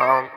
I.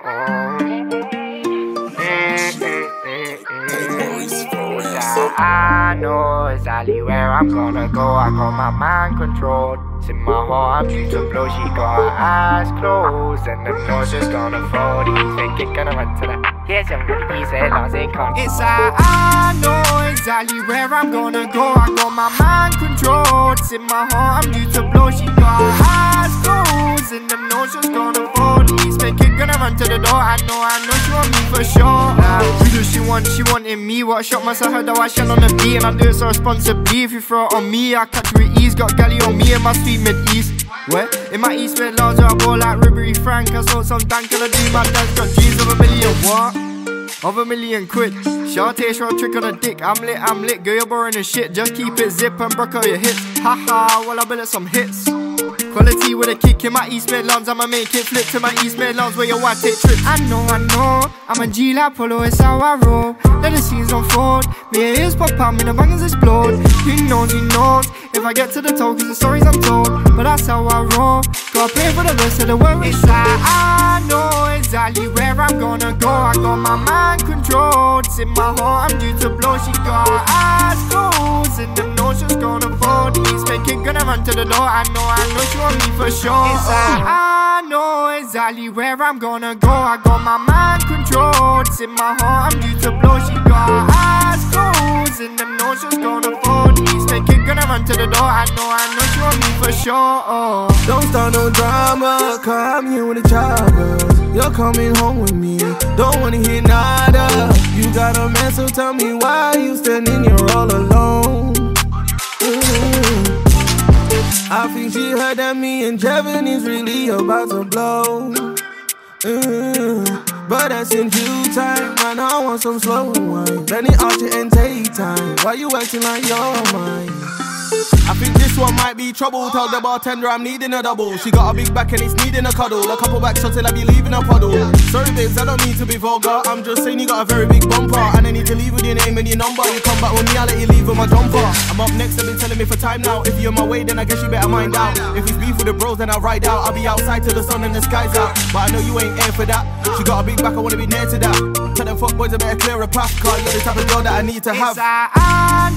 I know exactly where I'm gonna go. I got my mind controlled. To in my heart, I'm due to blow. She got her eyes closed, and the nausea's gonna fold. He's thinking, gonna run to that. Here's a really easy, lost in control. It's I, I know exactly where I'm gonna go. I got my mind controlled. To in my heart, I'm due to blow. She got her eyes closed and the nose just gonna fall fold. He's thinking, gonna run to the door. I know, I know she want me for sure. Uh, does she want? She wanted me. What shot myself, heard that I shell on the beat, and I do it so responsibly. If you throw it on me, I catch with ease. Got galley on me and my sweet mid east. Where? In my east mid large, I ball like Ribery Franck. I saw some dank and I do my dance. Got G's of a million. What? Of a million quid. Shawty, short trick on a dick. I'm lit, I'm lit. Girl, you're boring as shit. Just keep it zip and broke your hips. Haha, while I build some hits. Quality with a kick in my East Midlands, I'ma make it flip to my East Midlands where your wife take trips. I know, I know, I'm a G like Polo, it's how I roll. Let the scenes unfold, me ears pop out, me the bangers explode. He knows, he knows, if I get to the toe, cause the stories I'm told. But that's how I roll, gotta pay for the rest of the world. It's like I know exactly where I'm gonna go. I got my mind controlled, it's in my heart, I'm due to blow. She got eyes closed, and the nose just gonna fold. He's thinking, gonna run to the door. I know, I know she want me for sure. It's like oh, I know exactly where I'm gonna go. I got my mind controlled, it's in my heart, I'm due to blow. She got her eyes closed, and the nose just gonna fold. He's thinking, gonna run to the door. I know, I know she want me for sure. Don't start no drama, come here with the joggers. You're coming home with me, don't wanna hear nada. You got a man, so tell me why you standing here all alone. She heard that me and Jevin is really about to blow. Mm. But that's in due time, man. I want some slow wine. Benny Archer and take time. Why you acting like you're mine? I think this one might be trouble. Tell the bartender I'm needing a double. She got a big back and it's needing a cuddle. A couple back shots till I be leaving a puddle. Sorry, babes, I don't mean to be vulgar. I'm just saying you got a very big bumper. And I need to leave with your name and your number. You come back with me, I'll let you leave with my jumper. I'm up next, they've been telling me for time now. If you're my way, then I guess you better mind out. If it's beef with the bros, then I'll ride out. I'll be outside till the sun and the sky's out. But I know you ain't here for that. She got a big back, I wanna be near to that. Tell them fuck boys, I better clear a path. Cause you're the type of girl that I need to have. It's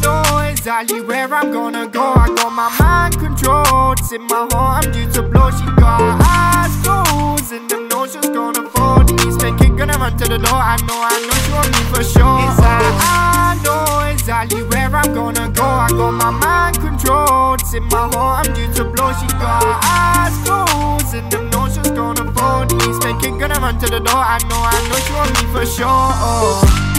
know exactly where I'm gonna go. I got my mind controlled. It's in my heart, I'm due to blow. She got eyes closed, and the nose just gonna fall He's thinking, gonna run to the door. I know, I know she want me for sure. It's like I know exactly where I'm gonna go. I got my mind controlled. It's in my heart, I'm due to blow. She got eyes closed, and the nose just gonna fold. He's thinking, gonna run to the door. I know, I know she want me for sure.